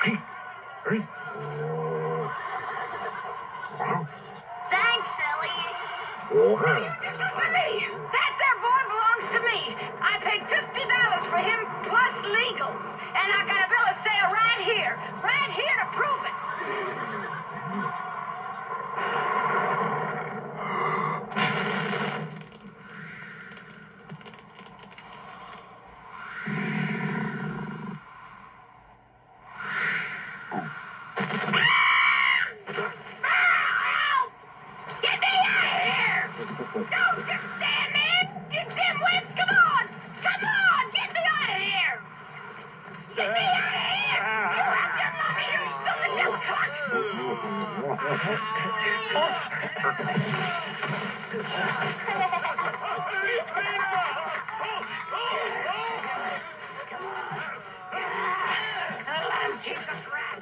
Hey, hurry. Thanks, Ellie. Oh, honey. just is to me. That there boy belongs to me. I paid $50 for him plus legals. And I got Don't just stand there! You dimwits, come on! Come on! Get me out of here! Get me out of here! You have your mommy, you son of devil cluck! Let him keep the rat!